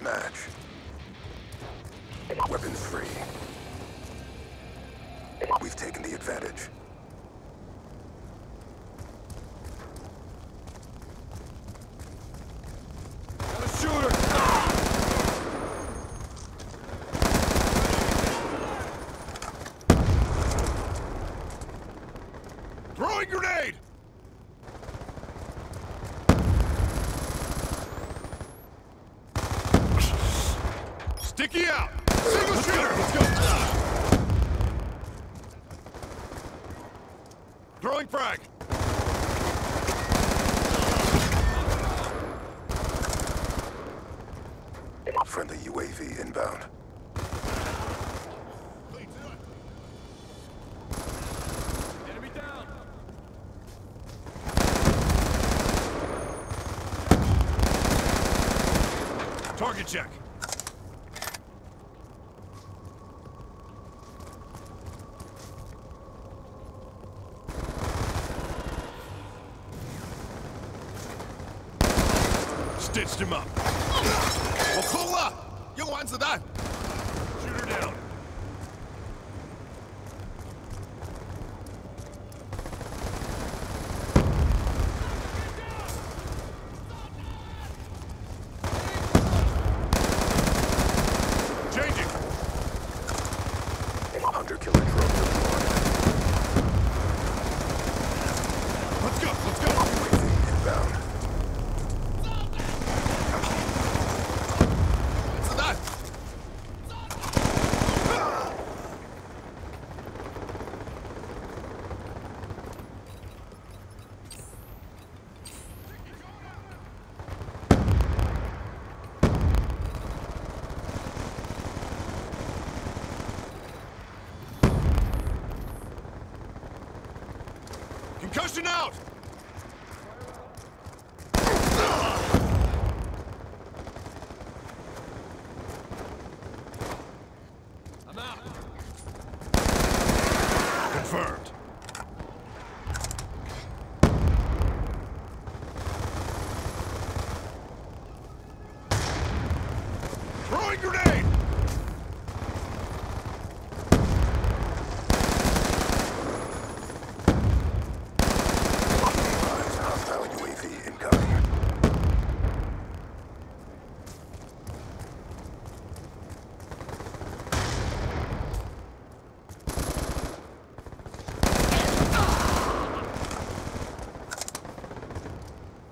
match. Weapons free. We've taken the advantage. Shooter! Ah! Throwing grenade! Sticky out! Single shooter! Let's go! Throwing frag! Friendly UAV inbound. Target check. Stitched him up. 我空了，用完子弹。Concussion out. I'm out. Confirmed. Throwing grenade! Advise hostile UAV incoming.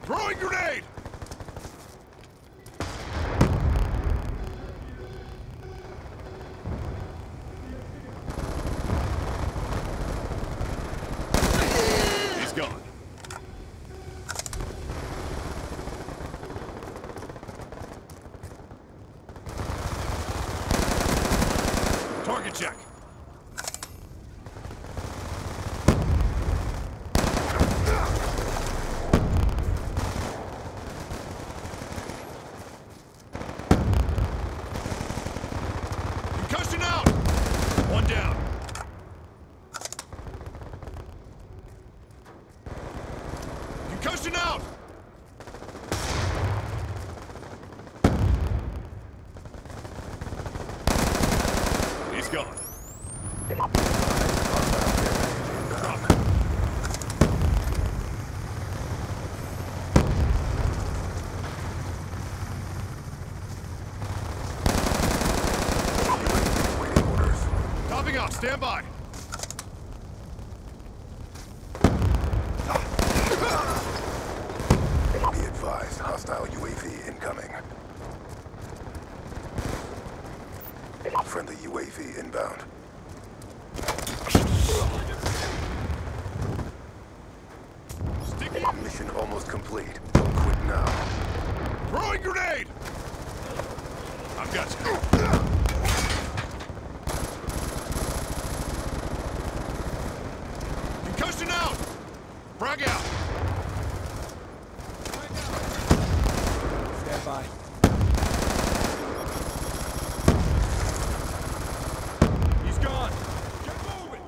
Throwing grenade! He's gone. Target check. Concussion out! One down. Concussion out! He's gone. Stand by. Be advised hostile UAV incoming. Friendly UAV inbound. Mission almost complete. Don't quit now. Throwing grenade! I've got you. Concussion out! Frag out! Stand by. He's gone. Get moving!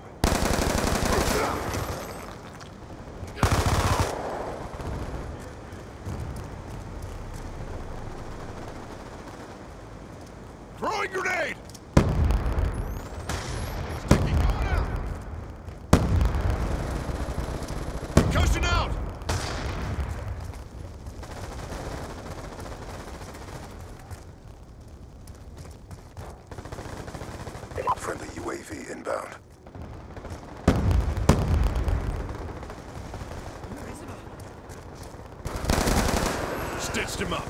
Throwing grenade! Sticky going out. Concussion out! Friendly UAV inbound. Stitched him up.